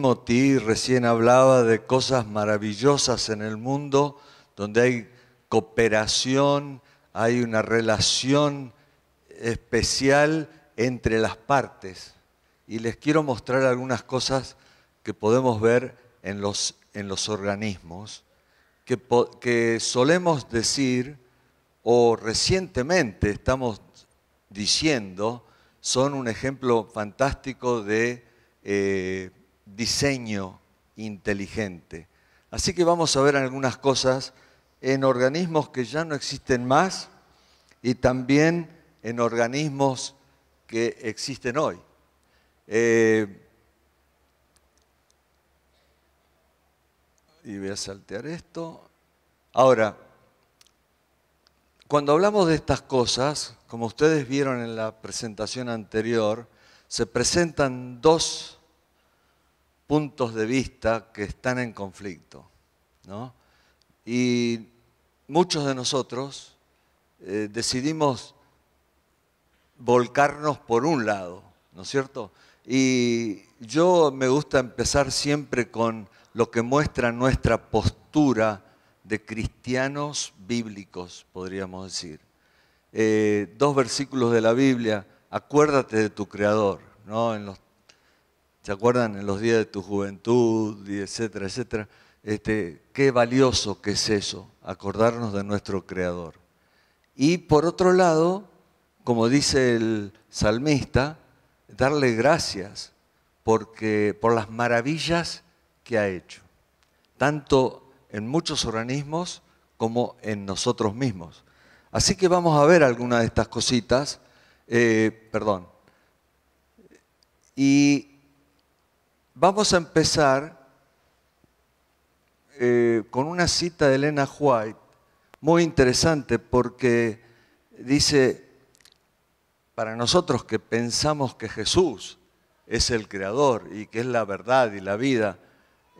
Timothy recién hablaba de cosas maravillosas en el mundo, donde hay cooperación, hay una relación especial entre las partes. Y les quiero mostrar algunas cosas que podemos ver en los, en los organismos, que, que solemos decir, o recientemente estamos diciendo, son un ejemplo fantástico de eh, diseño inteligente. Así que vamos a ver algunas cosas en organismos que ya no existen más y también en organismos que existen hoy. Eh, y voy a saltear esto. Ahora, cuando hablamos de estas cosas, como ustedes vieron en la presentación anterior, se presentan dos puntos de vista que están en conflicto. Y muchos de nosotros eh, decidimos volcarnos por un lado, ¿no es cierto? Y yo me gusta empezar siempre con lo que muestra nuestra postura de cristianos bíblicos, podríamos decir. Eh, dos versículos de la Biblia, acuérdate de tu Creador, ¿no? En los, ¿Se acuerdan? En los días de tu juventud, y etcétera, etcétera. Este, qué valioso que es eso, acordarnos de nuestro Creador. Y por otro lado, como dice el salmista, darle gracias porque, por las maravillas que ha hecho, tanto en muchos organismos como en nosotros mismos. Así que vamos a ver algunas de estas cositas. Eh, perdón. Y vamos a empezar eh, con una cita de Elena White, muy interesante porque dice, para nosotros que pensamos que Jesús es el creador y que es la verdad y la vida,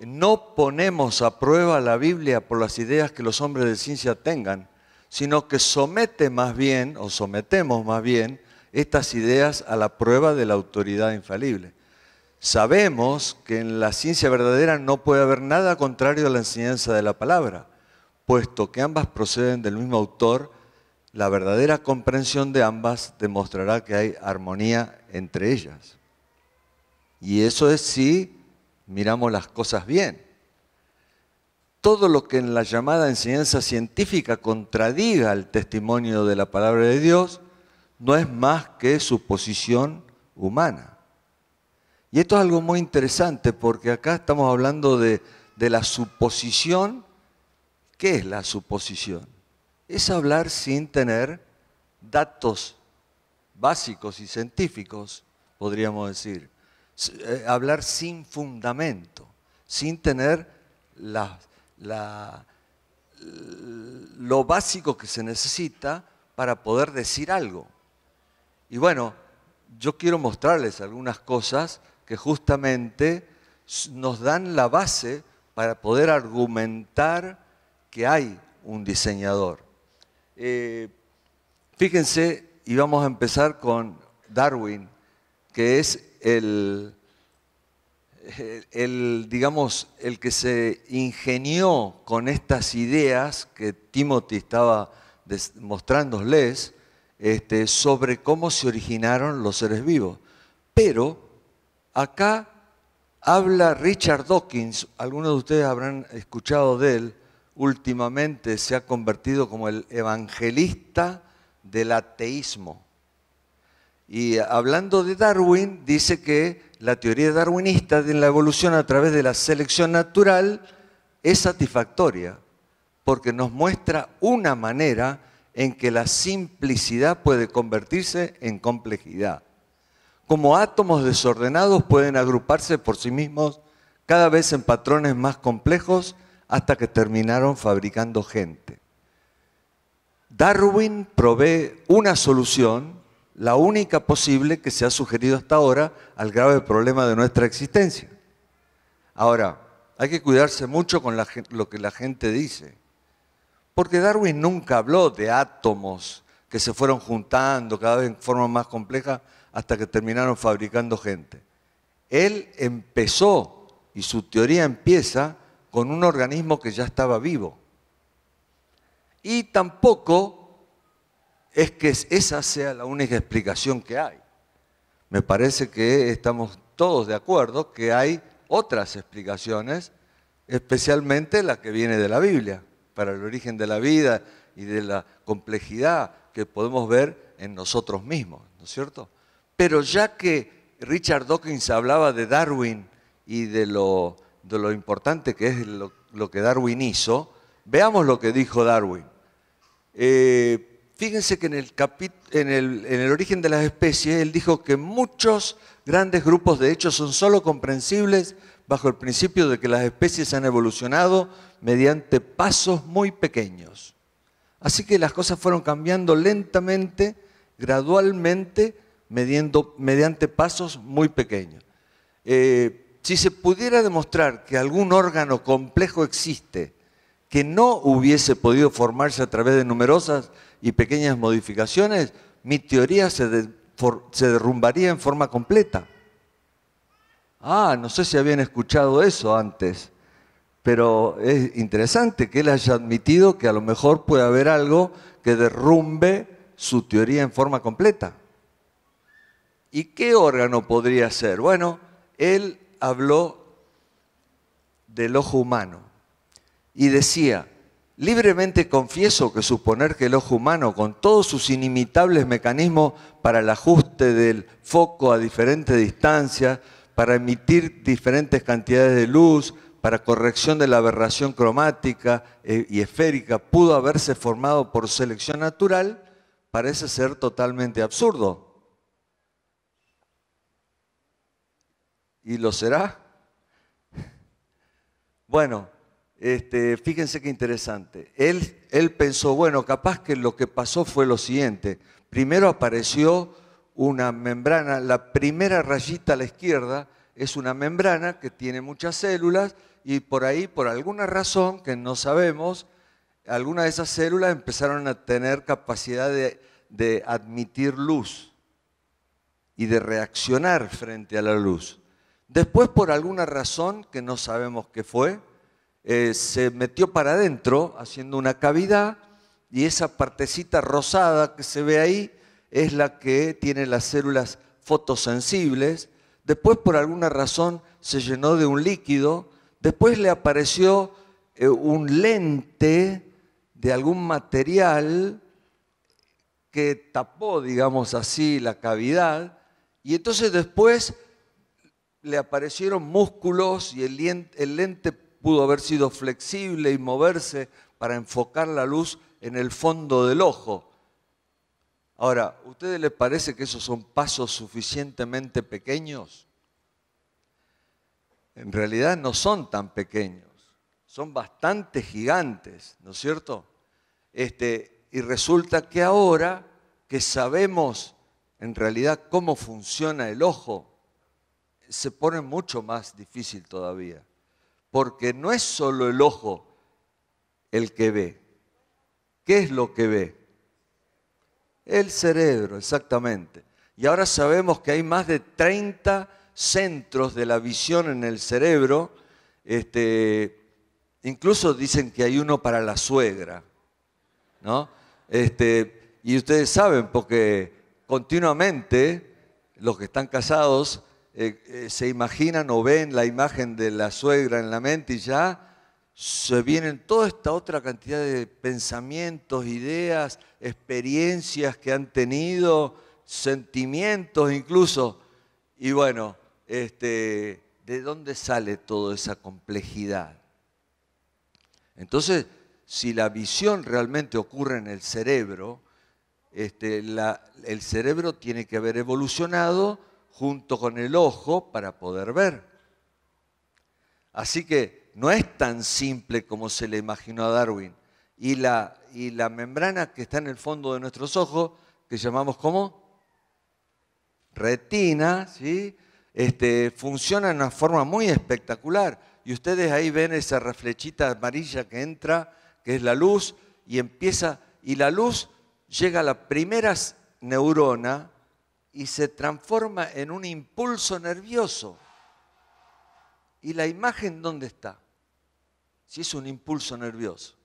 no ponemos a prueba la Biblia por las ideas que los hombres de ciencia tengan, sino que somete más bien, o sometemos más bien, estas ideas a la prueba de la autoridad infalible. Sabemos que en la ciencia verdadera no puede haber nada contrario a la enseñanza de la palabra, puesto que ambas proceden del mismo autor, la verdadera comprensión de ambas demostrará que hay armonía entre ellas. Y eso es si miramos las cosas bien todo lo que en la llamada enseñanza científica contradiga el testimonio de la palabra de Dios no es más que suposición humana. Y esto es algo muy interesante porque acá estamos hablando de, la suposición. ¿Qué es la suposición? Es hablar sin tener datos básicos y científicos, podríamos decir. Eh, hablar sin fundamento, sin tener las lo básico que se necesita para poder decir algo. Y bueno, yo quiero mostrarles algunas cosas que justamente nos dan la base para poder argumentar que hay un diseñador. Eh, fíjense, y vamos a empezar con Darwin, que es el, digamos, el que se ingenió con estas ideas que Timothy estaba mostrándoles este, sobre cómo se originaron los seres vivos. Pero acá habla Richard Dawkins, algunos de ustedes habrán escuchado de él, últimamente se ha convertido como el evangelista del ateísmo. Y hablando de Darwin, dice que la teoría darwinista de la evolución a través de la selección natural es satisfactoria, porque nos muestra una manera en que la simplicidad puede convertirse en complejidad. Como átomos desordenados pueden agruparse por sí mismos cada vez en patrones más complejos hasta que terminaron fabricando gente. Darwin provee una solución la única posible que se ha sugerido hasta ahora al grave problema de nuestra existencia. Ahora, hay que cuidarse mucho con lo que la gente dice, porque Darwin nunca habló de átomos que se fueron juntando cada vez en forma más compleja hasta que terminaron fabricando gente. Él empezó y su teoría empieza con un organismo que ya estaba vivo. Y tampoco es que esa sea la única explicación que hay. Me parece que estamos todos de acuerdo que hay otras explicaciones, especialmente la que viene de la Biblia, para el origen de la vida y de la complejidad que podemos ver en nosotros mismos, ¿no es cierto? Pero ya que Richard Dawkins hablaba de Darwin y de lo, importante que es lo, que Darwin hizo, veamos lo que dijo Darwin. Eh, fíjense que en el, en, el, en el origen de las especies él dijo que muchos grandes grupos de hechos son solo comprensibles bajo el principio de que las especies han evolucionado mediante pasos muy pequeños. Así que las cosas fueron cambiando lentamente, gradualmente, mediante pasos muy pequeños. Eh, si se pudiera demostrar que algún órgano complejo existe que no hubiese podido formarse a través de numerosas y pequeñas modificaciones, mi teoría se derrumbaría en forma completa. Ah, no sé si habían escuchado eso antes pero es interesante que él haya admitido que a lo mejor puede haber algo que derrumbe su teoría en forma completa. ¿Y qué órgano podría ser? Bueno, él habló del ojo humano y decía, libremente confieso que suponer que el ojo humano, con todos sus inimitables mecanismos para el ajuste del foco a diferentes distancias, para emitir diferentes cantidades de luz, para corrección de la aberración cromática eh, y esférica pudo haberse formado por selección natural, parece ser totalmente absurdo. ¿Y lo será? Bueno, este, fíjense qué interesante. Él, él pensó, bueno, capaz que lo que pasó fue lo siguiente. Primero apareció una membrana, la primera rayita a la izquierda es una membrana que tiene muchas células y por ahí, por alguna razón que no sabemos, algunas de esas células empezaron a tener capacidad de, admitir luz y de reaccionar frente a la luz. Después, por alguna razón que no sabemos qué fue, eh, se metió para adentro haciendo una cavidad y esa partecita rosada que se ve ahí es la que tiene las células fotosensibles. Después, por alguna razón, se llenó de un líquido Después le apareció eh, un lente de algún material que tapó, digamos así, la cavidad. Y entonces después le aparecieron músculos y el lente pudo haber sido flexible y moverse para enfocar la luz en el fondo del ojo. Ahora, ¿a ustedes les parece que esos son pasos suficientemente pequeños? en realidad no son tan pequeños, son bastante gigantes, ¿no es cierto? Este, y resulta que ahora que sabemos en realidad cómo funciona el ojo, se pone mucho más difícil todavía, porque no es solo el ojo el que ve. ¿Qué es lo que ve? El cerebro, exactamente. Y ahora sabemos que hay más de 30 centros de la visión en el cerebro. Este, incluso dicen que hay uno para la suegra. ¿no? Este, y ustedes saben, porque continuamente los que están casados eh, eh, se imaginan o ven la imagen de la suegra en la mente y ya se vienen toda esta otra cantidad de pensamientos, ideas, experiencias que han tenido, sentimientos incluso. Y bueno, este, ¿de dónde sale toda esa complejidad? Entonces, si la visión realmente ocurre en el cerebro, este, el cerebro tiene que haber evolucionado junto con el ojo para poder ver. Así que no es tan simple como se le imaginó a Darwin. Y la, y la membrana que está en el fondo de nuestros ojos, que llamamos como retina, ¿sí? este, funciona de una forma muy espectacular. Y ustedes ahí ven esa reflechita amarilla que entra, que es la luz, y empieza, y la luz llega a la primera neurona y se transforma en un impulso nervioso. ¿Y la imagen dónde está? Si es un impulso nervioso.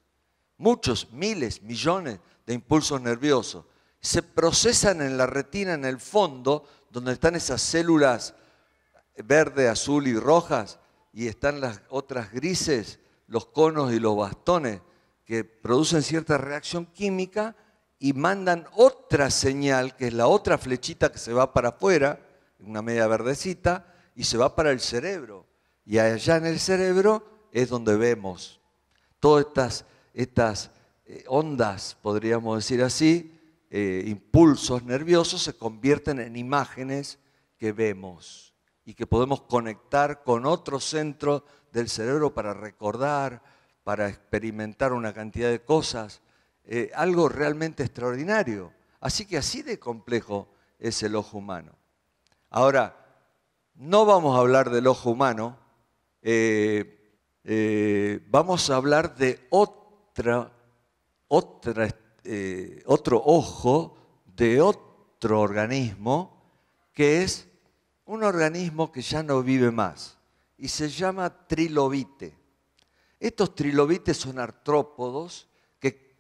Muchos, miles, millones de impulsos nerviosos se procesan en la retina, en el fondo, donde están esas células verde, azul y rojas, y están las otras grises, los conos y los bastones, que producen cierta reacción química y mandan otra señal, que es la otra flechita que se va para afuera, una media verdecita, y se va para el cerebro. Y allá en el cerebro es donde vemos todas estas, estas eh, ondas, podríamos decir así, eh, impulsos nerviosos se convierten en imágenes que vemos y que podemos conectar con otro centro del cerebro para recordar, para experimentar una cantidad de cosas, eh, algo realmente extraordinario. Así que así de complejo es el ojo humano. Ahora, no vamos a hablar del ojo humano, eh, eh, vamos a hablar de otra, otra, otro ojo de otro organismo que es un organismo que ya no vive más y se llama trilobite. Estos trilobites son artrópodos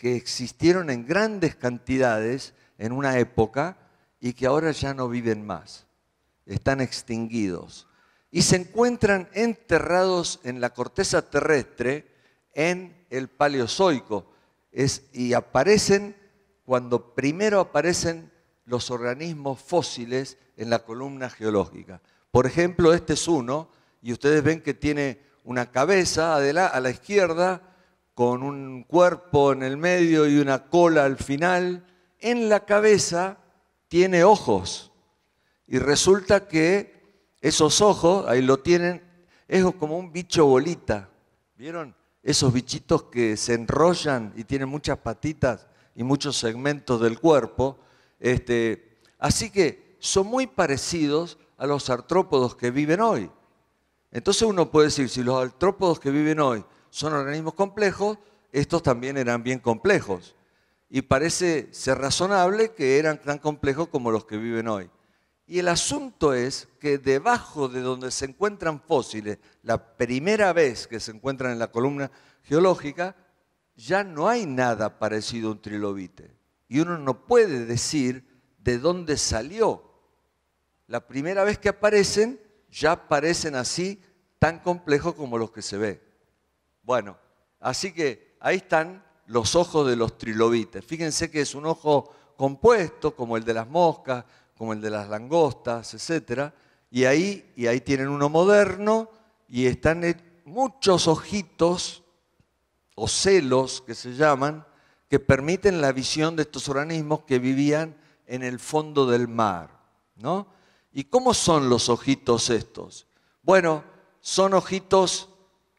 que, existieron en grandes cantidades en una época y que ahora ya no viven más. Están extinguidos. Y se encuentran enterrados en la corteza terrestre en el Paleozoico. y aparecen cuando primero aparecen los organismos fósiles en la columna geológica. Por ejemplo, este es uno, y ustedes ven que tiene una cabeza a la izquierda, con un cuerpo en el medio y una cola al final. En la cabeza tiene ojos. Y resulta que esos ojos, ahí lo tienen, es como un bicho bolita. ¿Vieron? Esos bichitos que se enrollan y tienen muchas patitas y muchos segmentos del cuerpo. Este, así que son muy parecidos a los artrópodos que viven hoy. Entonces uno puede decir, si los artrópodos que viven hoy son organismos complejos, estos también eran bien complejos. Y parece ser razonable que eran tan complejos como los que viven hoy. Y el asunto es que debajo de donde se encuentran fósiles, la primera vez que se encuentran en la columna geológica, ya no hay nada parecido a un trilobite. Y uno no puede decir de dónde salió. La primera vez que aparecen, ya aparecen así tan complejos como los que se ve. Bueno, así que ahí están los ojos de los trilobites. Fíjense que es un ojo compuesto, como el de las moscas, como el de las langostas, etc. Y ahí, y ahí tienen uno moderno y están muchos ojitos o celos que se llaman, que permiten la visión de estos organismos que vivían en el fondo del mar. ¿no? ¿Y cómo son los ojitos estos? Bueno, son ojitos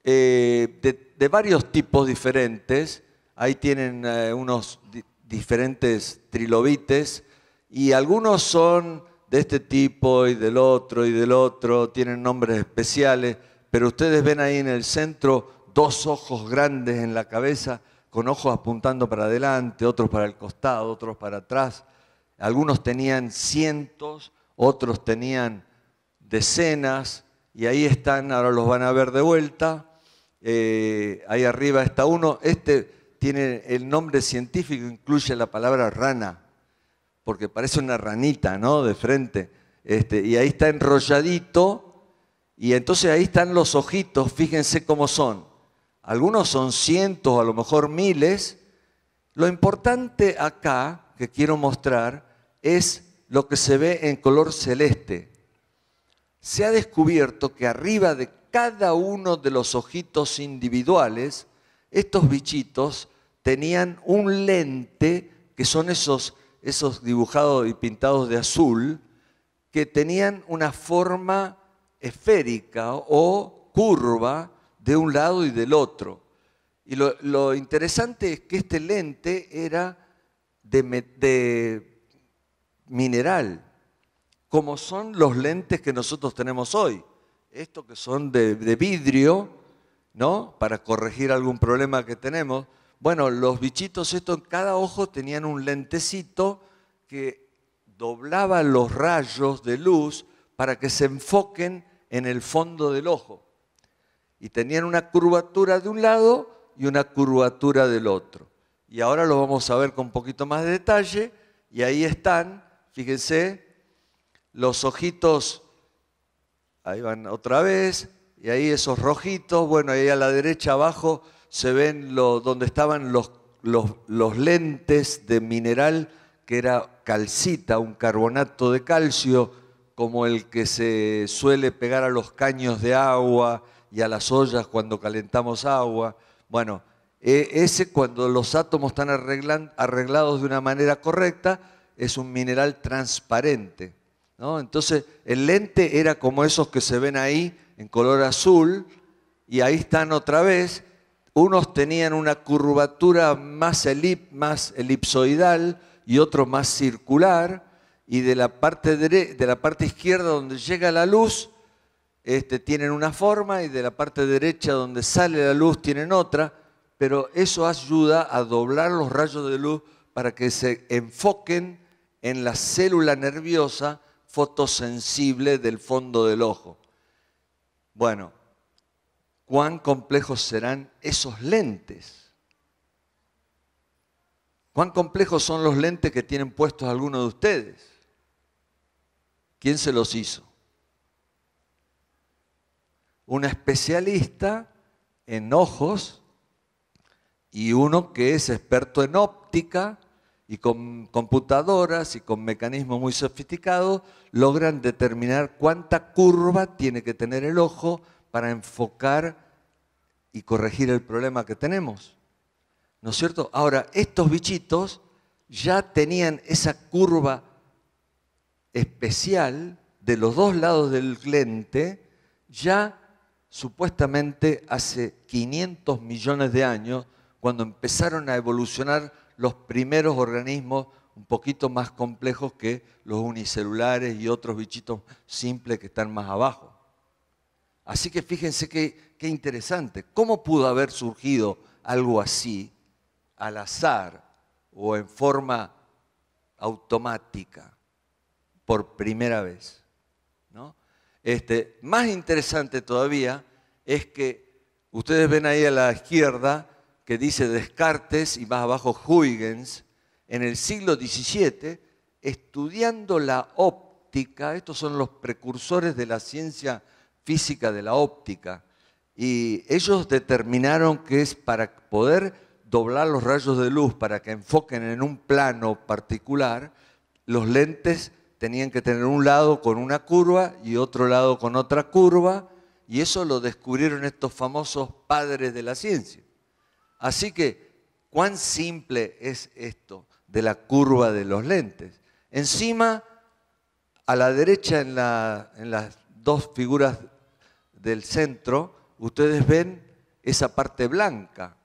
eh, de, varios tipos diferentes. Ahí tienen eh, unos diferentes trilobites y algunos son de este tipo y del otro y del otro, tienen nombres especiales, pero ustedes ven ahí en el centro dos ojos grandes en la cabeza, con ojos apuntando para adelante, otros para el costado, otros para atrás. Algunos tenían cientos, otros tenían decenas, y ahí están, ahora los van a ver de vuelta. Eh, ahí arriba está uno, este tiene el nombre científico, incluye la palabra rana, porque parece una ranita, ¿no? De frente. Este, y ahí está enrolladito, y entonces ahí están los ojitos, fíjense cómo son. Algunos son cientos, a lo mejor miles. Lo importante acá que quiero mostrar es lo que se ve en color celeste. Se ha descubierto que arriba de cada uno de los ojitos individuales, estos bichitos tenían un lente, que son esos, esos dibujados y pintados de azul, que tenían una forma esférica o curva de un lado y del otro. Y lo, interesante es que este lente era de, de mineral, como son los lentes que nosotros tenemos hoy. Estos que son de, vidrio, ¿no? Para corregir algún problema que tenemos. Bueno, los bichitos estos en cada ojo tenían un lentecito que doblaba los rayos de luz para que se enfoquen en el fondo del ojo. y tenían una curvatura de un lado y una curvatura del otro. Y ahora lo vamos a ver con un poquito más de detalle y ahí están, fíjense, los ojitos, ahí van otra vez, y ahí esos rojitos, bueno, ahí a la derecha abajo se ven lo, donde estaban los, los, lentes de mineral que era calcita, un carbonato de calcio, como el que se suele pegar a los caños de agua y a las ollas cuando calentamos agua. Bueno, e, ese cuando los átomos están arreglados de una manera correcta, es un mineral transparente. Entonces, el lente era como esos que se ven ahí en color azul, y ahí están otra vez. Unos tenían una curvatura más, más elipsoidal y otros más circular, y de la, parte de la parte izquierda donde llega la luz, este, tienen una forma, y de la parte derecha donde sale la luz tienen otra, pero eso ayuda a doblar los rayos de luz para que se enfoquen en la célula nerviosa fotosensible del fondo del ojo. Bueno, ¿cuán complejos serán esos lentes? ¿Cuán complejos son los lentes que tienen puestos algunos de ustedes? ¿Quién se los hizo? Un especialista en ojos y uno que es experto en óptica y con computadoras y con mecanismos muy sofisticados logran determinar cuánta curva tiene que tener el ojo para enfocar y corregir el problema que tenemos. ¿No es cierto? Ahora, estos bichitos ya tenían esa curva especial de los dos lados del lente, ya supuestamente hace 500 millones de años, cuando empezaron a evolucionar los primeros organismos un poquito más complejos que los unicelulares y otros bichitos simples que están más abajo. Así que fíjense qué, qué interesante. ¿Cómo pudo haber surgido algo así al azar o en forma automática por primera vez? ¿no? Este, más interesante todavía es que ustedes ven ahí a la izquierda que dice Descartes y más abajo Huygens, en el siglo XVII, estudiando la óptica, estos son los precursores de la ciencia física de la óptica, y ellos determinaron que es para poder doblar los rayos de luz, para que enfoquen en un plano particular, los lentes tenían que tener un lado con una curva y otro lado con otra curva, y eso lo descubrieron estos famosos padres de la ciencia. Así que, ¿cuán simple es esto de la curva de los lentes? Encima, a la derecha en, las dos figuras del centro, ustedes ven esa parte blanca,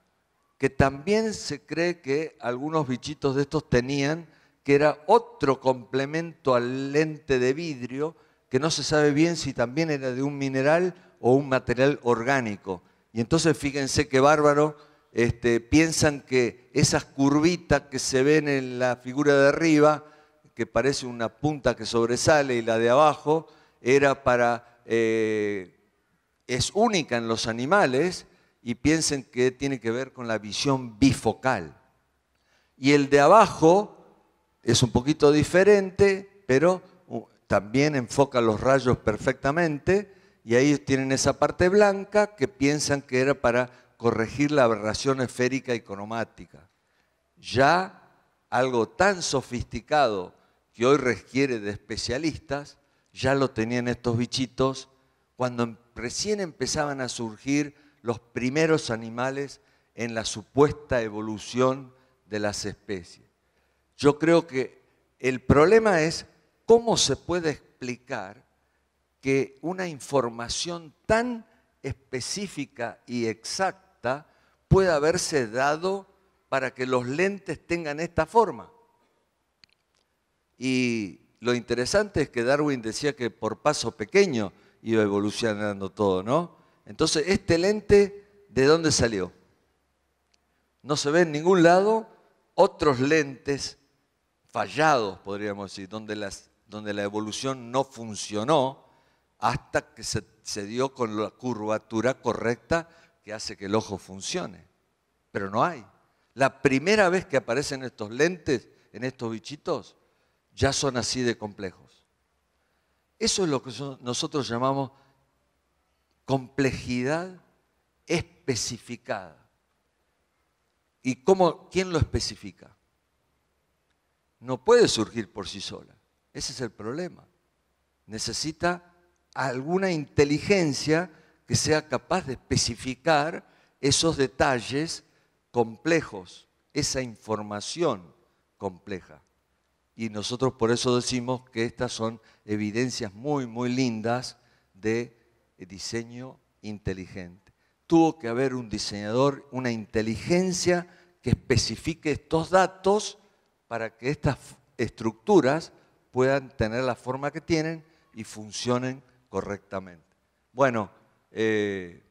que también se cree que algunos bichitos de estos tenían, que era otro complemento al lente de vidrio, que no se sabe bien si también era de un mineral o un material orgánico. Y entonces fíjense qué bárbaro este, piensan que esas curvitas que se ven en la figura de arriba, que parece una punta que sobresale y la de abajo, era para, eh, es única en los animales y piensen que tiene que ver con la visión bifocal. Y el de abajo es un poquito diferente, pero uh, también enfoca los rayos perfectamente y ahí tienen esa parte blanca que piensan que era para corregir la aberración esférica y cromática. Ya algo tan sofisticado que hoy requiere de especialistas, ya lo tenían estos bichitos cuando em, recién empezaban a surgir los primeros animales en la supuesta evolución de las especies. Yo creo que el problema es cómo se puede explicar que una información tan específica y exacta puede haberse dado para que los lentes tengan esta forma. Y lo interesante es que Darwin decía que por paso pequeño iba evolucionando todo, ¿no? Entonces, este lente, ¿de dónde salió? No se ve en ningún lado otros lentes fallados, podríamos decir, donde, la evolución no funcionó, hasta que se, se dio con la curvatura correcta que hace que el ojo funcione. Pero no hay. La primera vez que aparecen estos lentes en estos bichitos, ya son así de complejos. Eso es lo que nosotros llamamos complejidad especificada. ¿Y cómo, quién lo especifica? No puede surgir por sí sola. Ese es el problema. Necesita alguna inteligencia que sea capaz de especificar esos detalles complejos, esa información compleja. Y nosotros por eso decimos que estas son evidencias muy, muy lindas de diseño inteligente. Tuvo que haber un diseñador, una inteligencia que especifique estos datos para que estas estructuras puedan tener la forma que tienen y funcionen correctamente. Bueno, eh,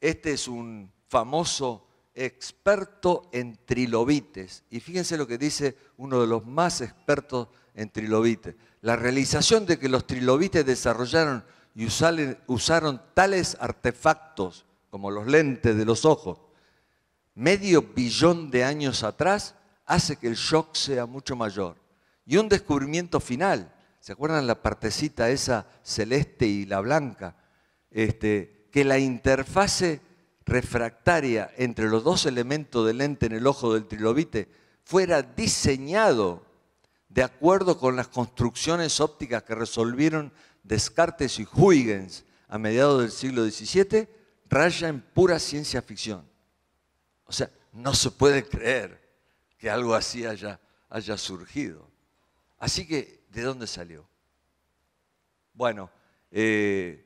este es un famoso experto en trilobites. Y fíjense lo que dice uno de los más expertos en trilobites. La realización de que los trilobites desarrollaron y usaron tales artefactos como los lentes de los ojos medio billón de años atrás hace que el shock sea mucho mayor. Y un descubrimiento final, ¿se acuerdan la partecita esa celeste y la blanca? Este, que la interfase refractaria entre los dos elementos del lente en el ojo del trilobite fuera diseñado de acuerdo con las construcciones ópticas que resolvieron Descartes y Huygens a mediados del siglo XVII, raya en pura ciencia ficción. O sea, no se puede creer que algo así haya, haya surgido. Así que, ¿de dónde salió? Bueno, eh,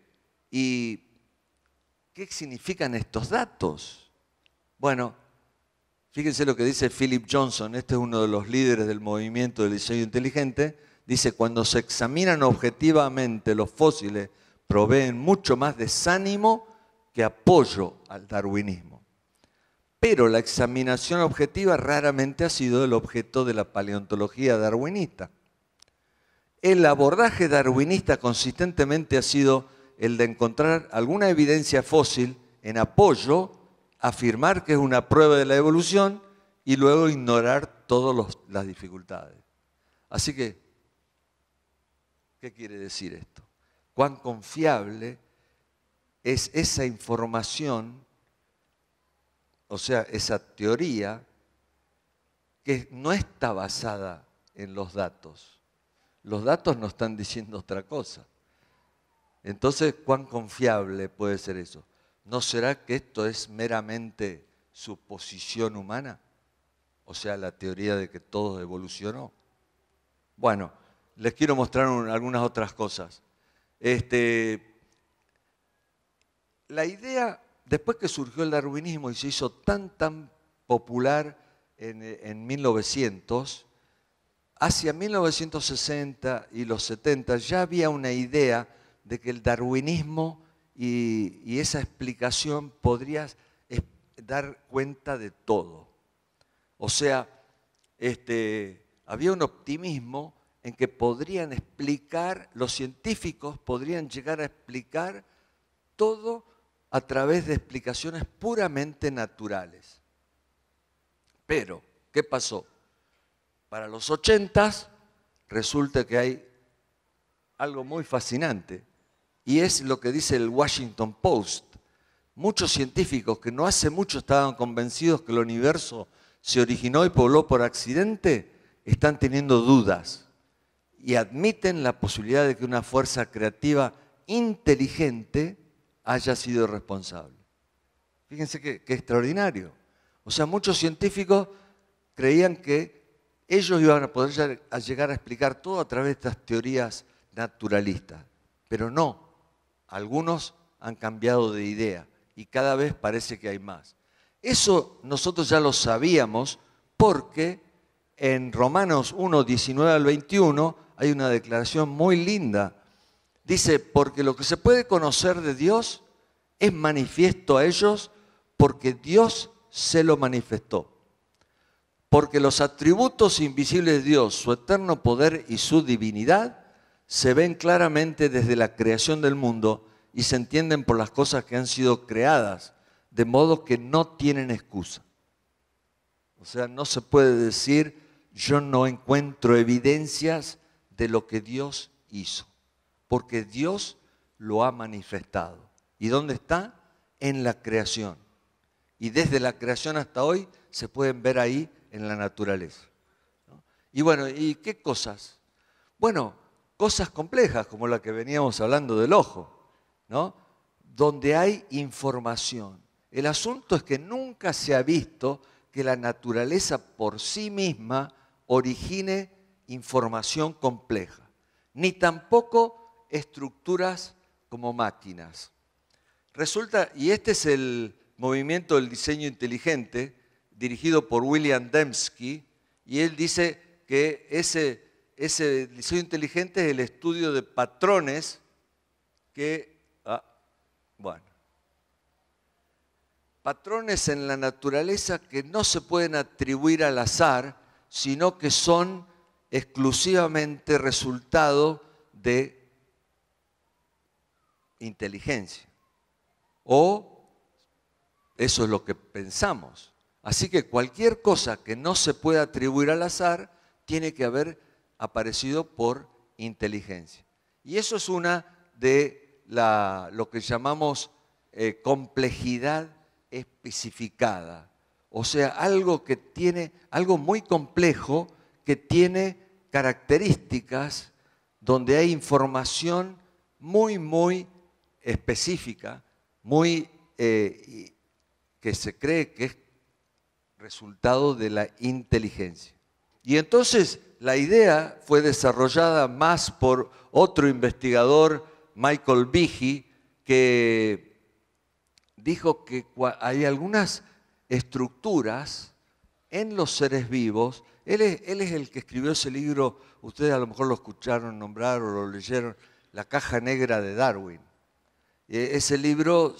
y ¿Qué significan estos datos? Bueno, fíjense lo que dice Philip Johnson, este es uno de los líderes del movimiento del diseño inteligente, dice, cuando se examinan objetivamente los fósiles, proveen mucho más desánimo que apoyo al darwinismo. Pero la examinación objetiva raramente ha sido el objeto de la paleontología darwinista. El abordaje darwinista consistentemente ha sido el de encontrar alguna evidencia fósil en apoyo, afirmar que es una prueba de la evolución y luego ignorar todas las dificultades. Así que, ¿qué quiere decir esto? ¿Cuán confiable es esa información, o sea, esa teoría, que no está basada en los datos? Los datos no están diciendo otra cosa. Entonces, ¿cuán confiable puede ser eso? ¿No será que esto es meramente suposición humana? O sea, la teoría de que todo evolucionó. Bueno, les quiero mostrar algunas otras cosas. Este, la idea, después que surgió el darwinismo y se hizo tan, tan popular en, en 1900, hacia 1960 y los 70 ya había una idea de que el darwinismo y, esa explicación podría dar cuenta de todo. O sea, este, había un optimismo en que podrían explicar, los científicos podrían llegar a explicar todo a través de explicaciones puramente naturales. Pero, ¿qué pasó? Para los ochentas resulta que hay algo muy fascinante. Y es lo que dice el Washington Post. Muchos científicos que no hace mucho estaban convencidos que el universo se originó y pobló por accidente, están teniendo dudas y admiten la posibilidad de que una fuerza creativa inteligente haya sido responsable. Fíjense qué, extraordinario. O sea, muchos científicos creían que ellos iban a poder llegar a explicar todo a través de estas teorías naturalistas, pero no, algunos han cambiado de idea y cada vez parece que hay más. Eso nosotros ya lo sabíamos porque en Romanos 1, 19 al 21 hay una declaración muy linda. Dice, porque lo que se puede conocer de Dios es manifiesto a ellos porque Dios se lo manifestó. Porque los atributos invisibles de Dios, su eterno poder y su divinidad, se ven claramente desde la creación del mundo y se entienden por las cosas que han sido creadas, de modo que no tienen excusa. O sea, no se puede decir, yo no encuentro evidencias de lo que Dios hizo, porque Dios lo ha manifestado. ¿Y dónde está? En la creación. Y desde la creación hasta hoy se pueden ver ahí en la naturaleza. Y bueno, ¿y qué cosas? Bueno, cosas complejas como la que veníamos hablando del ojo, ¿no? Donde hay información. El asunto es que nunca se ha visto que la naturaleza por sí misma origine información compleja, ni tampoco estructuras como máquinas. Resulta, y este es el movimiento del diseño inteligente, dirigido por William Dembski, y él dice que ese, ese diseño inteligente es el estudio de patrones que, ah, bueno, patrones en la naturaleza que no se pueden atribuir al azar, sino que son exclusivamente resultado de inteligencia. O eso es lo que pensamos. Así que cualquier cosa que no se pueda atribuir al azar tiene que haber aparecido por inteligencia. Y eso es una de lo que llamamos eh, complejidad especificada. O sea, algo que tiene, algo muy complejo que tiene características donde hay información muy, muy específica, muy eh, que se cree que es resultado de la inteligencia. Y entonces la idea fue desarrollada más por otro investigador, Michael Behe, que dijo que hay algunas estructuras en los seres vivos. Él es, él es, el que escribió ese libro, ustedes a lo mejor lo escucharon nombrar o lo leyeron, La caja negra de Darwin. E, ese libro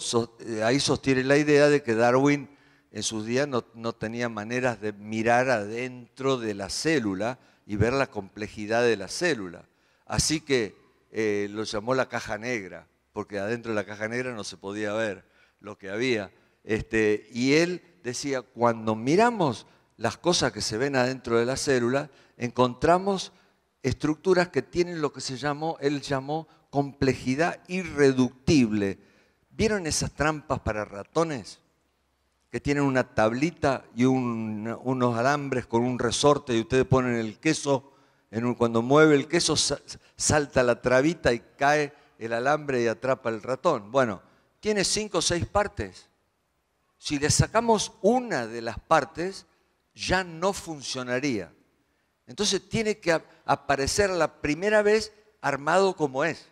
ahí sostiene la idea de que Darwin en sus días no, tenía maneras de mirar adentro de la célula y ver la complejidad de la célula. Así que eh, lo llamó la caja negra, porque adentro de la caja negra no se podía ver lo que había. Este, y él decía, cuando miramos las cosas que se ven adentro de la célula, encontramos estructuras que tienen lo que se llamó, él llamó complejidad irreductible. ¿Vieron esas trampas para ratones? Que tienen una tablita y unos alambres con un resorte y ustedes ponen el queso, en cuando mueve el queso salta la trabita y cae el alambre y atrapa el ratón. Bueno, tiene cinco o seis partes. Si le sacamos una de las partes, ya no funcionaría. Entonces tiene que aparecer la primera vez armado como es.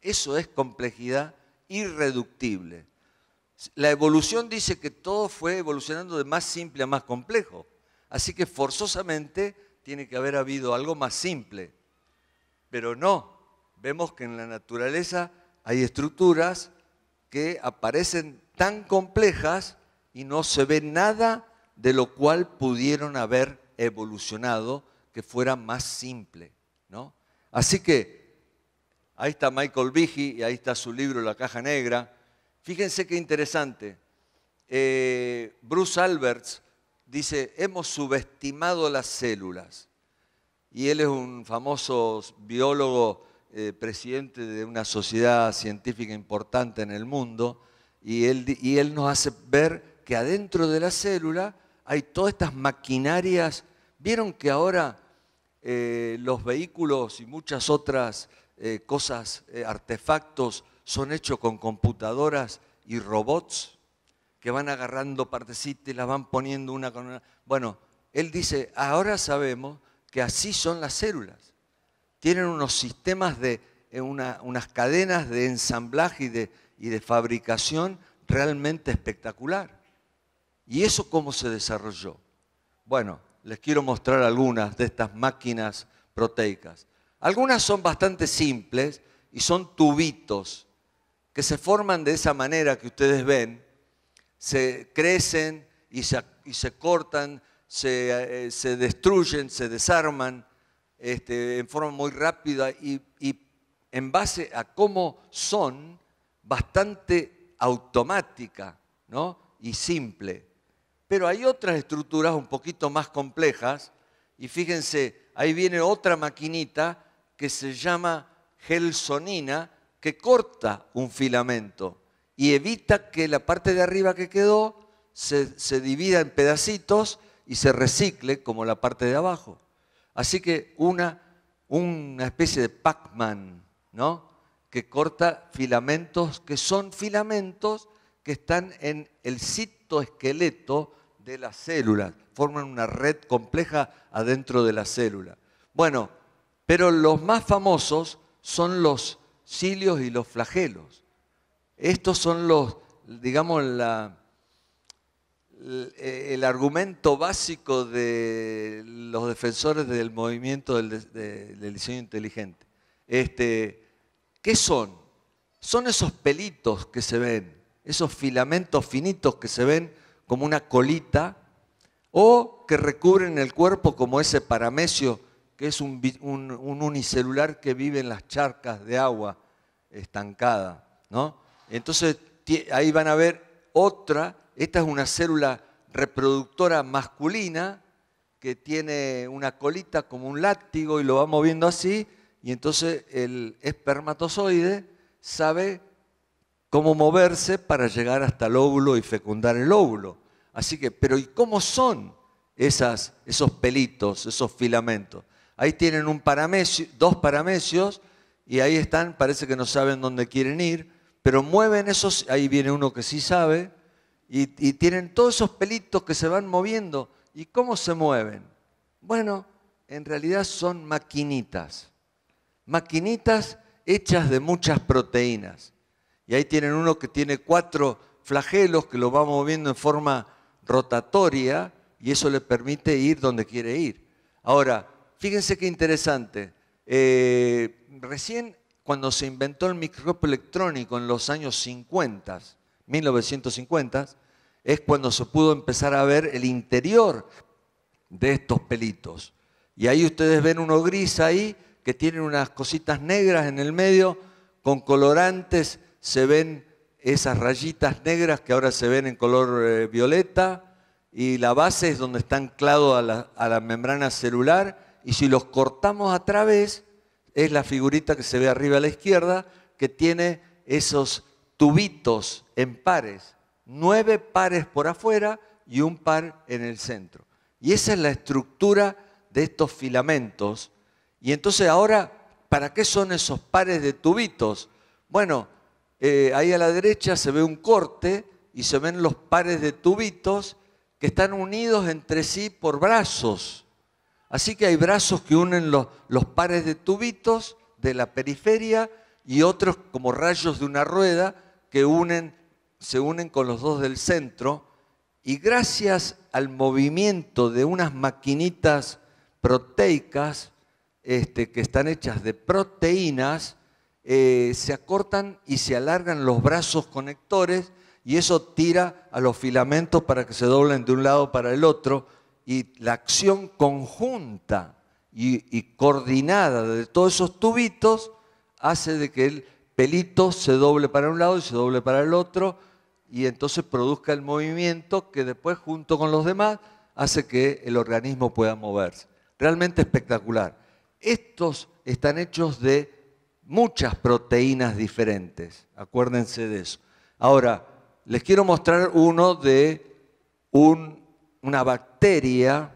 Eso es complejidad irreductible. La evolución dice que todo fue evolucionando de más simple a más complejo. Así que forzosamente tiene que haber habido algo más simple. Pero no, vemos que en la naturaleza hay estructuras que aparecen tan complejas y no se ve nada de lo cual pudieron haber evolucionado que fuera más simple. ¿no? Así que ahí está Michael Behe y ahí está su libro La caja negra Fíjense qué interesante. Eh, Bruce Alberts dice, hemos subestimado las células. Y él es un famoso biólogo, eh, presidente de una sociedad científica importante en el mundo, y él, y él nos hace ver que adentro de la célula hay todas estas maquinarias. ¿Vieron que ahora eh, los vehículos y muchas otras cosas, artefactos, son hechos con computadoras y robots que van agarrando partecitas y las van poniendo una con una. Bueno, él dice, ahora sabemos que así son las células. Tienen unos sistemas de, eh, unas cadenas de ensamblaje y de, y de fabricación realmente espectacular. ¿Y eso cómo se desarrolló? Bueno, les quiero mostrar algunas de estas máquinas proteicas. Algunas son bastante simples y son tubitos que se forman de esa manera que ustedes ven, se crecen y se, y se cortan, se, eh, se, destruyen, se desarman este, en forma muy rápida y, y en base a cómo son, bastante automática ¿no? y simple. Pero hay otras estructuras un poquito más complejas y fíjense, ahí viene otra maquinita que se llama gelsonina que corta un filamento y evita que la parte de arriba que quedó se, se divida en pedacitos y se recicle como la parte de abajo. Así que una, una especie de Pac-Man, ¿no? Que corta filamentos que son filamentos que están en el citoesqueleto de las células, forman una red compleja adentro de la célula. Bueno, pero los más famosos son los cilios y los flagelos. Estos son los, digamos, la, el argumento básico de los defensores del movimiento del, diseño inteligente. Este, ¿Qué son? Son esos pelitos que se ven, esos filamentos finitos que se ven como una colita o que recubren el cuerpo como ese paramecio que es un, unicelular que vive en las charcas de agua estancada. ¿no? Entonces ahí van a ver otra esta es una célula reproductora masculina que tiene una colita como un látigo y lo va moviendo así, y entonces el espermatozoide sabe cómo moverse para llegar hasta el óvulo y fecundar el óvulo. Así que, pero ¿y cómo son esos pelitos, esos filamentos? Ahí tienen dos paramecios y ahí están, parece que no saben dónde quieren ir, pero mueven esos, ahí viene uno que sí sabe, y, tienen todos esos pelitos que se van moviendo. ¿Y cómo se mueven? Bueno, en realidad son maquinitas. Maquinitas hechas de muchas proteínas. Y ahí tienen uno que tiene cuatro flagelos que lo va moviendo en forma rotatoria y eso le permite ir donde quiere ir. Ahora, fíjense qué interesante. Eh, recién cuando se inventó el microscopio electrónico en los años 50, 1950, es cuando se pudo empezar a ver el interior de estos pelitos. Y ahí ustedes ven uno gris ahí, que tiene unas cositas negras en el medio, con colorantes se ven esas rayitas negras que ahora se ven en color eh, violeta, y la base es donde está anclado a la, a la membrana celular, y si los cortamos a través, es la figurita que se ve arriba a la izquierda, que tiene esos tubitos en pares nueve pares por afuera y un par en el centro. Y esa es la estructura de estos filamentos. Y entonces ahora, ¿para qué son esos pares de tubitos? Bueno, eh, ahí a la derecha se ve un corte y se ven los pares de tubitos que están unidos entre sí por brazos. Así que hay brazos que unen los, pares de tubitos de la periferia y otros como rayos de una rueda que se unen con los dos del centro. Y gracias al movimiento de unas maquinitas proteicas este, que están hechas de proteínas, eh, se acortan y se alargan los brazos conectores y eso tira a los filamentos para que se doblen de un lado para el otro y la acción conjunta y, coordinada de todos esos tubitos hace de que el pelito se doble para un lado y se doble para el otro y entonces produzca el movimiento que después junto con los demás hace que el organismo pueda moverse. Realmente espectacular. Estos están hechos de muchas proteínas diferentes, acuérdense de eso. Ahora, les quiero mostrar uno de una bacteria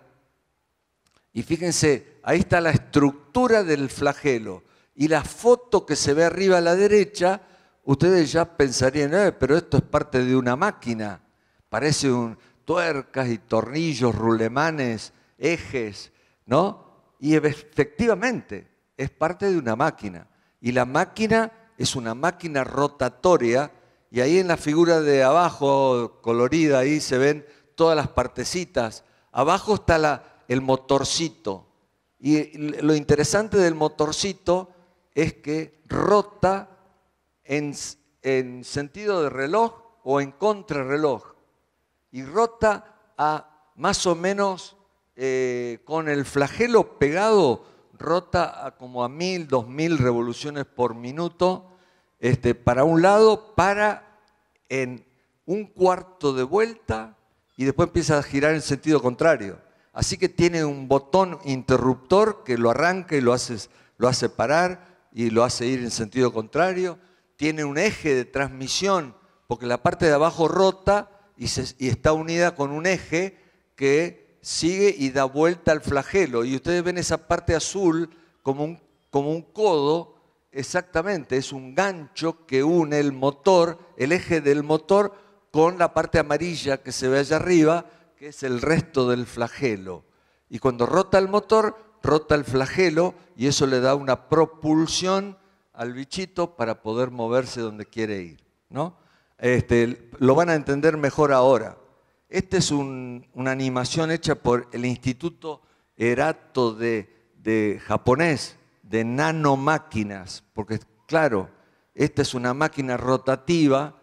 y fíjense, ahí está la estructura del flagelo y la foto que se ve arriba a la derecha ustedes ya pensarían, eh, pero esto es parte de una máquina, parece un tuercas y tornillos, rulemanes, ejes, ¿no? Y efectivamente es parte de una máquina. Y la máquina es una máquina rotatoria y ahí en la figura de abajo, colorida, ahí se ven todas las partecitas. Abajo está el motorcito. Y lo interesante del motorcito es que rota en, sentido de reloj o en contrarreloj y rota a más o menos eh, con el flagelo pegado rota a como a mil, dos mil revoluciones por minuto este, para un lado, para en un cuarto de vuelta y después empieza a girar en sentido contrario. Así que tiene un botón interruptor que lo arranca y lo hace, lo hace parar y lo hace ir en sentido contrario. Tiene un eje de transmisión porque la parte de abajo rota y, está unida con un eje que sigue y da vuelta al flagelo. Y ustedes ven esa parte azul como un, como un codo, exactamente, es un gancho que une el motor, el eje del motor, con la parte amarilla que se ve allá arriba, que es el resto del flagelo. Y cuando rota el motor, rota el flagelo y eso le da una propulsión al bichito para poder moverse donde quiere ir. ¿no? Este, lo van a entender mejor ahora. Esta es una animación hecha por el Instituto Erato de, japonés, de nanomáquinas, porque claro, esta es una máquina rotativa,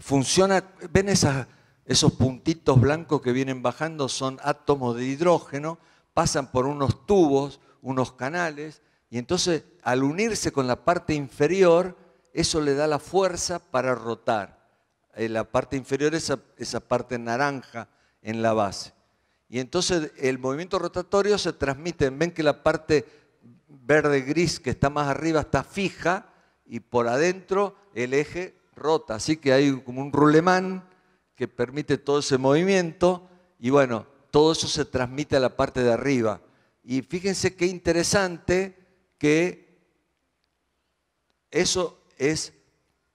funciona, ven esos puntitos blancos que vienen bajando, son átomos de hidrógeno, pasan por unos tubos, unos canales, y entonces al unirse con la parte inferior, eso le da la fuerza para rotar. Eh, la parte inferior esa, esa parte naranja en la base. Y entonces el movimiento rotatorio se transmite, ven que la parte verde-gris que está más arriba está fija y por adentro el eje rota. Así que hay como un rulemán que permite todo ese movimiento y bueno, todo eso se transmite a la parte de arriba. Y fíjense qué interesante que eso es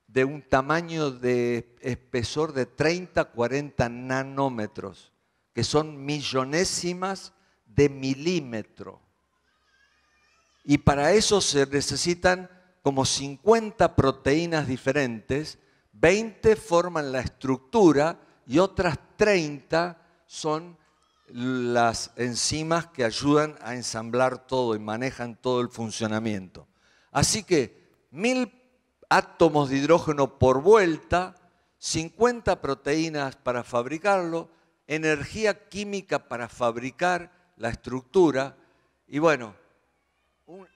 de un tamaño de espesor de 30, 40 nanómetros, que son millonésimas de milímetro. Y para eso se necesitan como 50 proteínas diferentes, 20 forman la estructura y otras 30 son las enzimas que ayudan a ensamblar todo y manejan todo el funcionamiento. Así que mil átomos de hidrógeno por vuelta, 50 proteínas para fabricarlo, energía química para fabricar la estructura. Y bueno,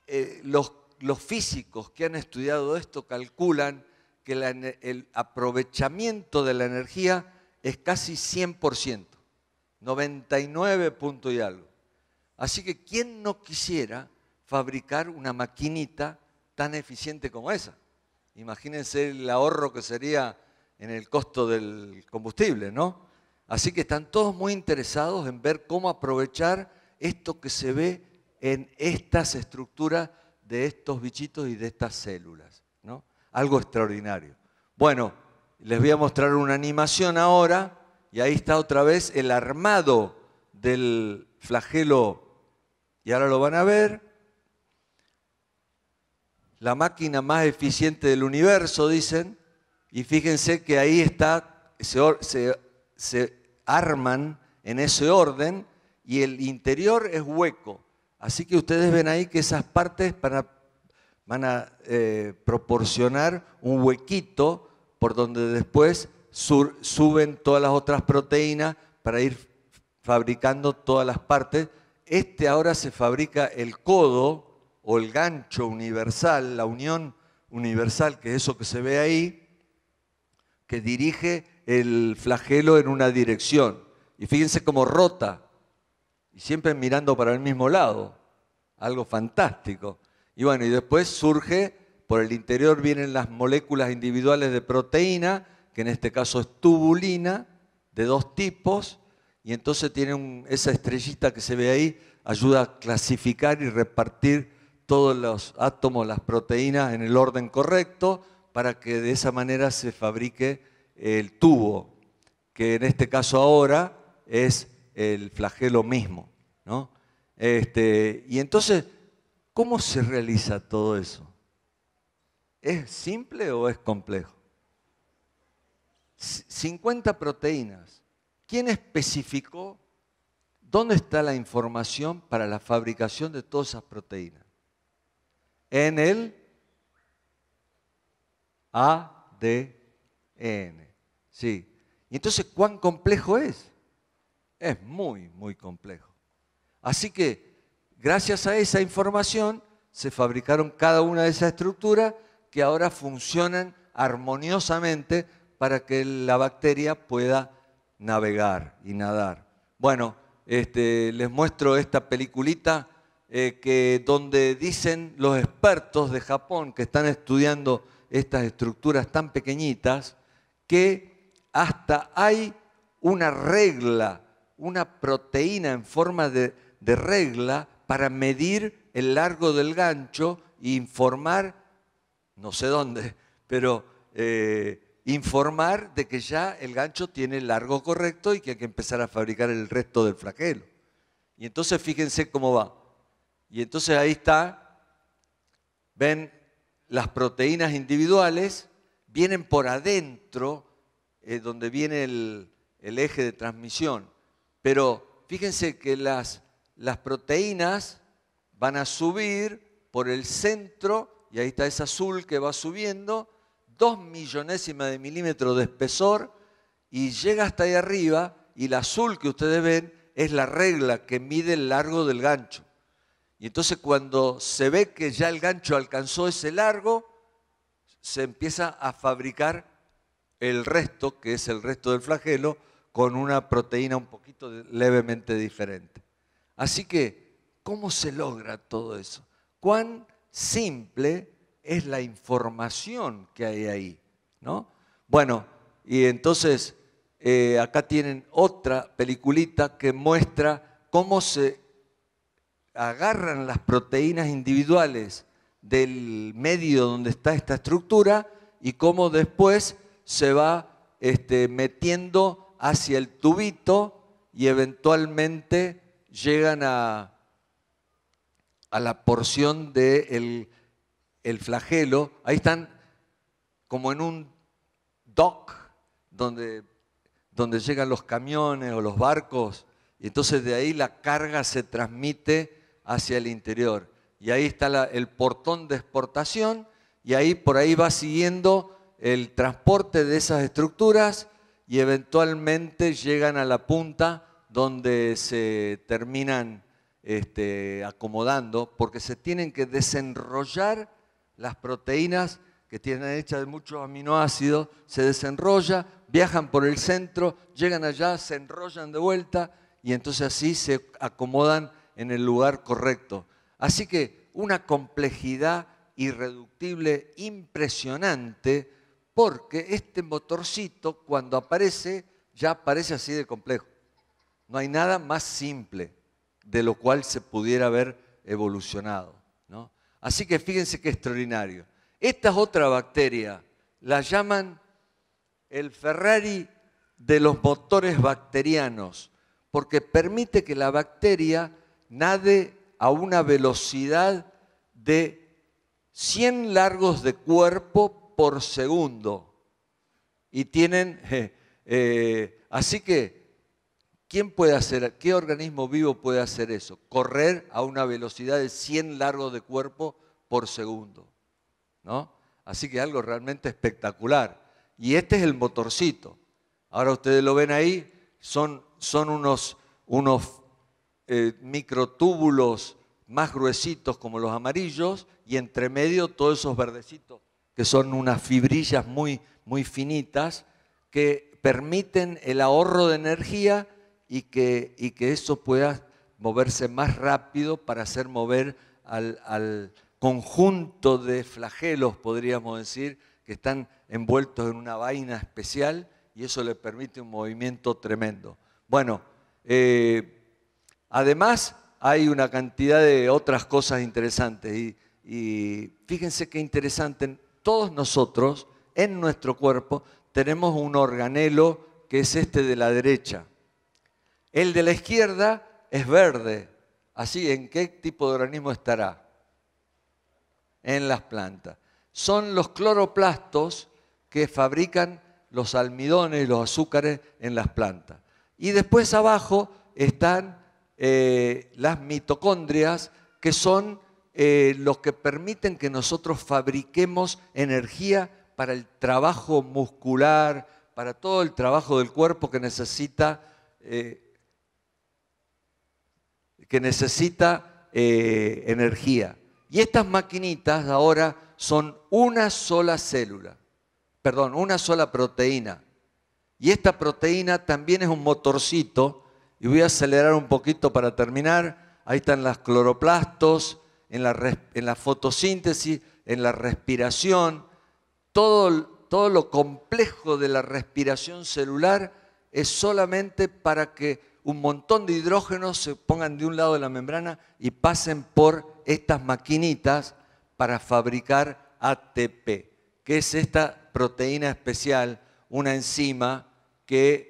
eh, los, los, físicos que han estudiado esto calculan que el aprovechamiento de la energía es casi 100%, 99 punto y algo. Así que, ¿quién no quisiera fabricar una maquinita tan eficiente como esa? Imagínense el ahorro que sería en el costo del combustible, ¿no? Así que están todos muy interesados en ver cómo aprovechar esto que se ve en estas estructuras de estos bichitos y de estas células, ¿no? Algo extraordinario. Bueno, les voy a mostrar una animación ahora y ahí está otra vez el armado del flagelo y ahora lo van a ver la máquina más eficiente del universo, dicen, y fíjense que ahí está, se, se, arman en ese orden y el interior es hueco. Así que ustedes ven ahí que esas partes van a eh, proporcionar un huequito por donde después suben todas las otras proteínas para ir fabricando todas las partes. Este ahora se fabrica el codo, o el gancho universal, la unión universal, que es eso que se ve ahí, que dirige el flagelo en una dirección. Y fíjense cómo rota, y siempre mirando para el mismo lado, algo fantástico. Y bueno, y después surge, por el interior vienen las moléculas individuales de proteína, que en este caso es tubulina, de dos tipos, y entonces tiene esa estrellita que se ve ahí, ayuda a clasificar y repartir todos los átomos, las proteínas en el orden correcto para que de esa manera se fabrique el tubo, que en este caso ahora es el flagelo mismo. ¿No? Este, y entonces, ¿cómo se realiza todo eso? ¿Es simple o es complejo? 50 proteínas. ¿Quién especificó dónde está la información para la fabricación de todas esas proteínas? en el ADN. Sí. Y entonces, ¿cuán complejo es? Es muy, muy complejo. Así que gracias a esa información se fabricaron cada una de esas estructuras que ahora funcionan armoniosamente para que la bacteria pueda navegar y nadar. Bueno, este, les muestro esta peliculita eh, que, donde dicen los expertos de Japón que están estudiando estas estructuras tan pequeñitas, que hasta hay una regla, una proteína en forma de, regla para medir el largo del gancho e informar, no sé dónde, pero eh, informar de que ya el gancho tiene el largo correcto y que hay que empezar a fabricar el resto del flagelo. Y entonces fíjense cómo va. Y entonces ahí está, ven las proteínas individuales, vienen por adentro, eh, donde viene el, eje de transmisión. Pero fíjense que las, las proteínas van a subir por el centro, y ahí está ese azul que va subiendo, dos millonésimas de milímetros de espesor, y llega hasta ahí arriba, y el azul que ustedes ven es la regla que mide el largo del gancho. Y entonces cuando se ve que ya el gancho alcanzó ese largo, se empieza a fabricar el resto, que es el resto del flagelo, con una proteína un poquito levemente diferente. Así que, ¿cómo se logra todo eso? ¿Cuán simple es la información que hay ahí? ¿no? Bueno, y entonces eh, acá tienen otra peliculita que muestra cómo se agarran las proteínas individuales del medio donde está esta estructura y cómo después se va este, metiendo hacia el tubito y eventualmente llegan a, a la porción del el flagelo. Ahí están como en un dock donde, donde llegan los camiones o los barcos y entonces de ahí la carga se transmite hacia el interior. Y ahí está el portón de exportación y ahí por ahí va siguiendo el transporte de esas estructuras y eventualmente llegan a la punta donde se terminan este, acomodando porque se tienen que desenrollar las proteínas que tienen hechas de muchos aminoácidos, se desenrolla, viajan por el centro, llegan allá, se enrollan de vuelta y entonces así se acomodan en el lugar correcto. Así que una complejidad irreductible impresionante porque este motorcito cuando aparece ya aparece así de complejo. No hay nada más simple de lo cual se pudiera haber evolucionado. ¿no? Así que fíjense qué extraordinario. Esta es otra bacteria, la llaman el Ferrari de los motores bacterianos, porque permite que la bacteria nade a una velocidad de 100 largos de cuerpo por segundo. Y tienen, eh, así que, ¿quién puede hacer, qué organismo vivo puede hacer eso? Correr a una velocidad de 100 largos de cuerpo por segundo. ¿No? Así que algo realmente espectacular. Y este es el motorcito. Ahora ustedes lo ven ahí, son, son unos, unos eh, microtúbulos más gruesitos como los amarillos y entre medio todos esos verdecitos que son unas fibrillas muy, muy finitas que permiten el ahorro de energía y que, eso pueda moverse más rápido para hacer mover al, al conjunto de flagelos, podríamos decir, que están envueltos en una vaina especial y eso le permite un movimiento tremendo. Bueno, eh, Además, hay una cantidad de otras cosas interesantes y, fíjense qué interesante, todos nosotros en nuestro cuerpo tenemos un organelo que es este de la derecha. El de la izquierda es verde. Así, ¿en qué tipo de organismo estará? En las plantas. Son los cloroplastos que fabrican los almidones y los azúcares en las plantas. Y después abajo están eh, las mitocondrias, que son eh, los que permiten que nosotros fabriquemos energía para el trabajo muscular, para todo el trabajo del cuerpo que necesita, eh, que necesita eh, energía. Y estas maquinitas ahora son una sola célula, perdón, una sola proteína. Y esta proteína también es un motorcito, y voy a acelerar un poquito para terminar. Ahí están las cloroplastos, en la, en la fotosíntesis, en la respiración. Todo, todo lo complejo de la respiración celular es solamente para que un montón de hidrógenos se pongan de un lado de la membrana y pasen por estas maquinitas para fabricar ATP, que es esta proteína especial, una enzima que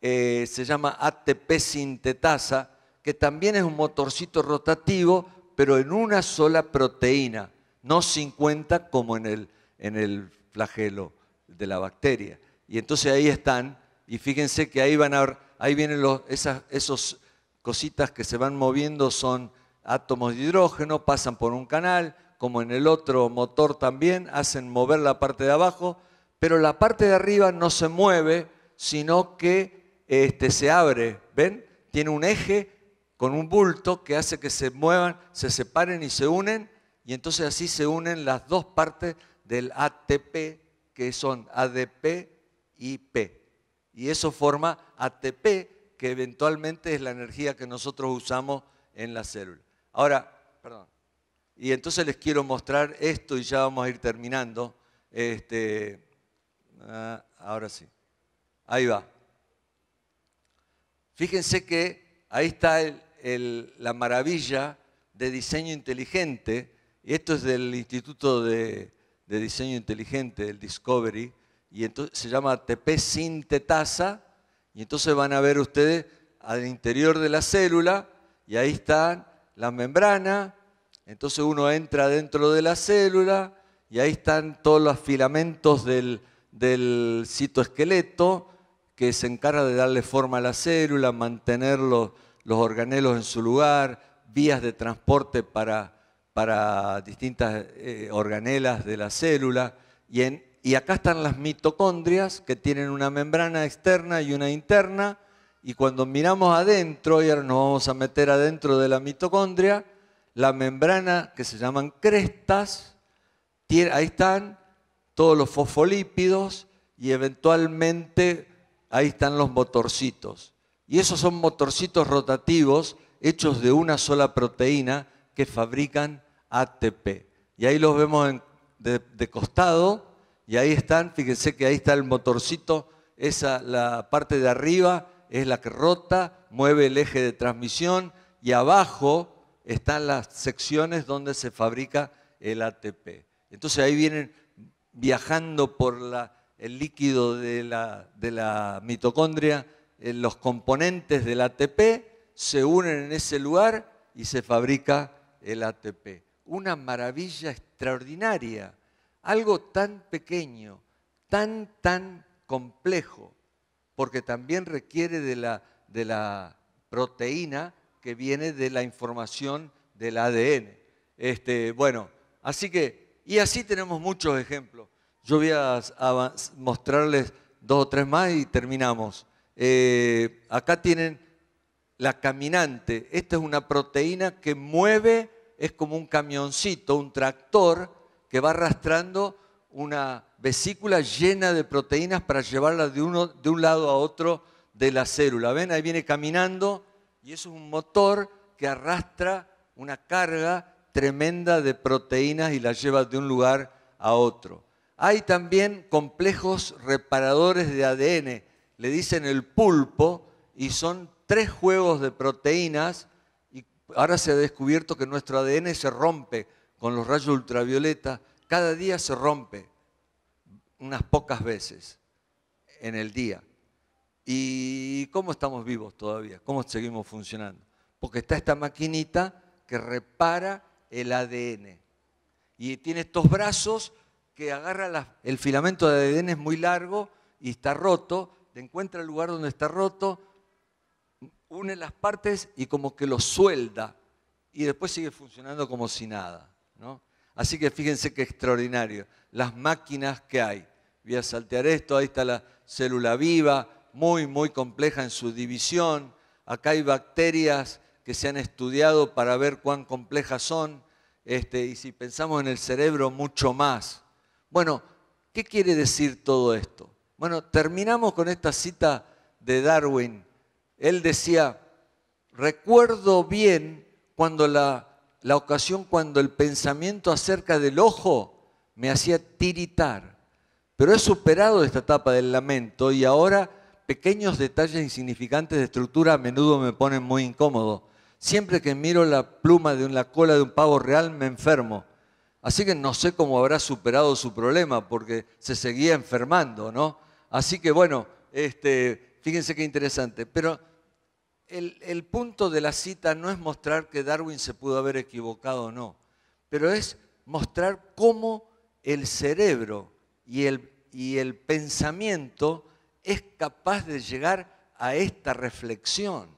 eh, se llama ATP sintetasa, que también es un motorcito rotativo, pero en una sola proteína, no 50 como en el, en el flagelo de la bacteria. Y entonces ahí están, y fíjense que ahí van a ahí vienen los, esas esos cositas que se van moviendo, son átomos de hidrógeno, pasan por un canal, como en el otro motor también, hacen mover la parte de abajo, pero la parte de arriba no se mueve sino que este, se abre, ¿ven? Tiene un eje con un bulto que hace que se muevan, se separen y se unen, y entonces así se unen las dos partes del ATP, que son ADP y P. Y eso forma ATP, que eventualmente es la energía que nosotros usamos en la célula. Ahora, perdón. Y entonces les quiero mostrar esto y ya vamos a ir terminando. Este, ah, ahora sí. Ahí va. Fíjense que ahí está la maravilla de diseño inteligente, y esto es del Instituto de, Diseño Inteligente, del Discovery, y entonces se llama ATP sintetasa, y entonces van a ver ustedes al interior de la célula, y ahí está la membrana, entonces uno entra dentro de la célula, y ahí están todos los filamentos del, del citoesqueleto, que se encarga de darle forma a la célula, mantener los, organelos en su lugar, vías de transporte para, para distintas eh, organelas de la célula. Y, en, y acá están las mitocondrias, que tienen una membrana externa y una interna. Y cuando miramos adentro, y ahora nos vamos a meter adentro de la mitocondria, la membrana que se llaman crestas, ahí están todos los fosfolípidos y eventualmente ahí están los motorcitos. Y esos son motorcitos rotativos hechos de una sola proteína que fabrican ATP. Y ahí los vemos de, costado y ahí están, fíjense que ahí está el motorcito, esa, la parte de arriba es la que rota, mueve el eje de transmisión y abajo están las secciones donde se fabrica el ATP. Entonces ahí vienen viajando por la, el líquido de la, mitocondria, eh, los componentes del ATP se unen en ese lugar y se fabrica el ATP. Una maravilla extraordinaria, algo tan pequeño, tan, tan complejo, porque también requiere de la, de la proteína que viene de la información del ADN. Este, bueno, así que, y así tenemos muchos ejemplos. Yo voy a, mostrarles dos o tres más y terminamos. Eh, acá tienen la caminante. Esta es una proteína que mueve, es como un camioncito, un tractor que va arrastrando una vesícula llena de proteínas para llevarla de, uno, de un lado a otro de la célula. ¿Ven? Ahí viene caminando y eso es un motor que arrastra una carga tremenda de proteínas y la lleva de un lugar a otro. Hay también complejos reparadores de ADN, le dicen el pulpo, y son tres juegos de proteínas, y ahora se ha descubierto que nuestro ADN se rompe con los rayos ultravioleta, cada día se rompe, unas pocas veces en el día. ¿Y cómo estamos vivos todavía? ¿Cómo seguimos funcionando? Porque está esta maquinita que repara el ADN. Y tiene estos brazos que agarra el filamento de ADN es muy largo y está roto, encuentra el lugar donde está roto, une las partes y como que lo suelda y después sigue funcionando como si nada. ¿No? Así que fíjense qué extraordinario, las máquinas que hay. Voy a saltear esto, ahí está la célula viva, muy, muy compleja en su división. Acá hay bacterias que se han estudiado para ver cuán complejas son, este, y si pensamos en el cerebro, mucho más. Bueno, ¿qué quiere decir todo esto? Bueno, terminamos con esta cita de Darwin. Él decía, recuerdo bien cuando la, la ocasión cuando el pensamiento acerca del ojo me hacía tiritar. Pero he superado esta etapa del lamento y ahora pequeños detalles insignificantes de estructura a menudo me ponen muy incómodo. Siempre que miro la pluma de la cola de un pavo real me enfermo. Así que no sé cómo habrá superado su problema porque se seguía enfermando, ¿no? Así que bueno, este, fíjense qué interesante. Pero el, punto de la cita no es mostrar que Darwin se pudo haber equivocado o no, pero es mostrar cómo el cerebro y el, y el pensamiento es capaz de llegar a esta reflexión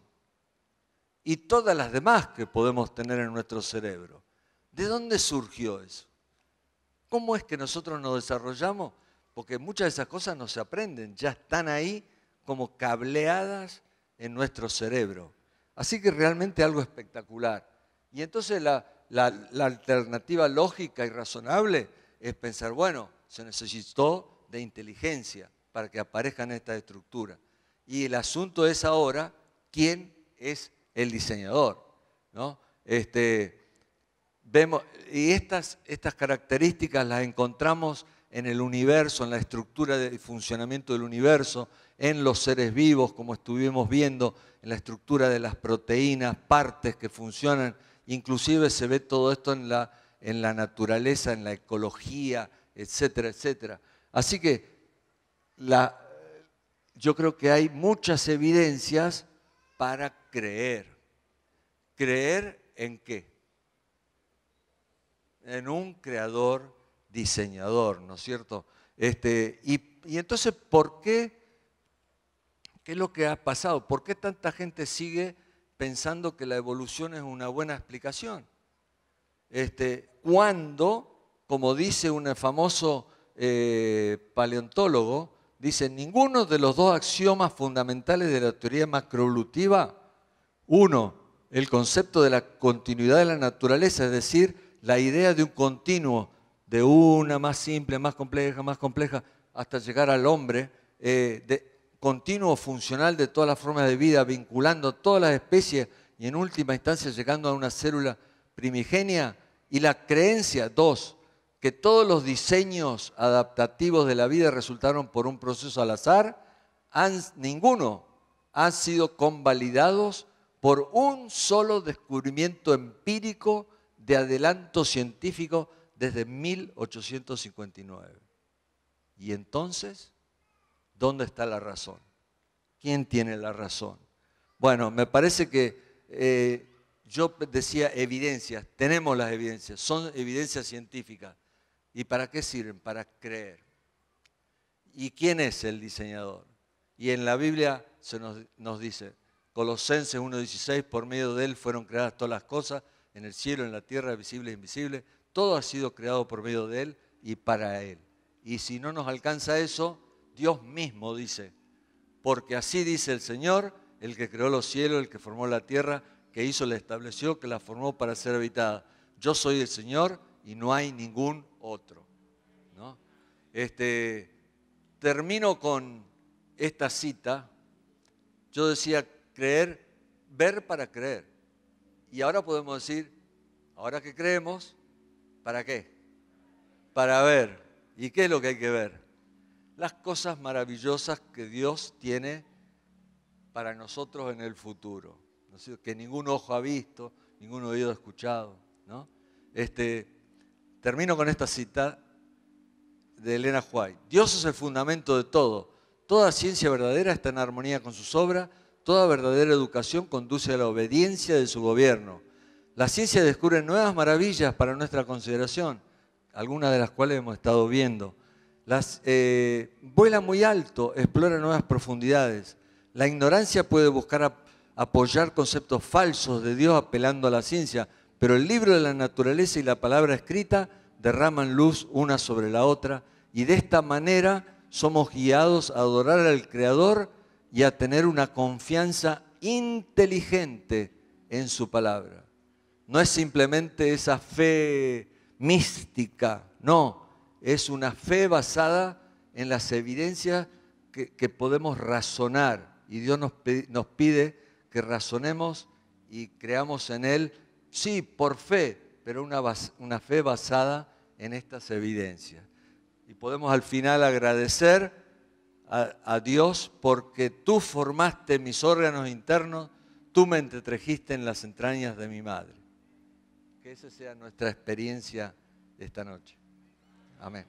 y todas las demás que podemos tener en nuestro cerebro. ¿De dónde surgió eso? ¿Cómo es que nosotros nos desarrollamos? Porque muchas de esas cosas no se aprenden, ya están ahí como cableadas en nuestro cerebro. Así que realmente algo espectacular. Y entonces la, alternativa lógica y razonable es pensar, bueno, se necesitó de inteligencia para que aparezcan estas estructuras. Y el asunto es ahora quién es el diseñador. ¿no? Este, vemos, y estas, estas características las encontramos en el universo, en la estructura de funcionamiento del universo, en los seres vivos, como estuvimos viendo, en la estructura de las proteínas, partes que funcionan, inclusive se ve todo esto en la, en la naturaleza, en la ecología, etcétera, etcétera. Así que yo creo que hay muchas evidencias para creer. ¿Creer en qué? En un creador diseñador, ¿no es cierto? Este, y, y entonces, ¿por qué? ¿Qué es lo que ha pasado? ¿Por qué tanta gente sigue pensando que la evolución es una buena explicación? Este, cuando, como dice un famoso eh, paleontólogo, dice, ninguno de los dos axiomas fundamentales de la teoría macroevolutiva, uno, el concepto de la continuidad de la naturaleza, es decir, la idea de un continuo, de una más simple, más compleja, más compleja, hasta llegar al hombre, eh, de continuo funcional de todas las formas de vida, vinculando todas las especies y en última instancia llegando a una célula primigenia, y la creencia, dos, que todos los diseños adaptativos de la vida resultaron por un proceso al azar, ninguno han sido convalidados por un solo descubrimiento empírico de adelanto científico desde 1859. Y entonces, ¿dónde está la razón? ¿Quién tiene la razón? Bueno, me parece que eh, yo decía evidencias, tenemos las evidencias, son evidencias científicas. ¿Y para qué sirven? Para creer. ¿Y quién es el diseñador? Y en la Biblia se nos, dice, Colosenses 1.16, por medio de él fueron creadas todas las cosas, en el cielo, en la tierra, visible e invisible, todo ha sido creado por medio de él y para él. Y si no nos alcanza eso, Dios mismo dice, porque así dice el Señor, el que creó los cielos, el que formó la tierra, que hizo, la estableció, que la formó para ser habitada. Yo soy el Señor y no hay ningún otro. ¿no? Este, termino con esta cita. Yo decía creer, ver para creer. Y ahora podemos decir, ahora que creemos, ¿para qué? Para ver. ¿Y qué es lo que hay que ver? Las cosas maravillosas que Dios tiene para nosotros en el futuro. Que ningún ojo ha visto, ningún oído ha escuchado. ¿no? Este, Termino con esta cita de Elena White. Dios es el fundamento de todo. Toda ciencia verdadera está en armonía con sus obras. Toda verdadera educación conduce a la obediencia de su gobierno. La ciencia descubre nuevas maravillas para nuestra consideración, algunas de las cuales hemos estado viendo. Las, eh, vuela muy alto, explora nuevas profundidades. La ignorancia puede buscar apoyar conceptos falsos de Dios apelando a la ciencia, pero el libro de la naturaleza y la palabra escrita derraman luz una sobre la otra y de esta manera somos guiados a adorar al Creador y a tener una confianza inteligente en su palabra. No es simplemente esa fe mística, no, es una fe basada en las evidencias que, podemos razonar. Y Dios nos, nos pide que razonemos y creamos en Él, sí, por fe, pero una, fe basada en estas evidencias. Y podemos al final agradecer a, a, Dios porque tú formaste mis órganos internos, tú me entretrejiste en las entrañas de mi madre. Que esa sea nuestra experiencia de esta noche. Amén.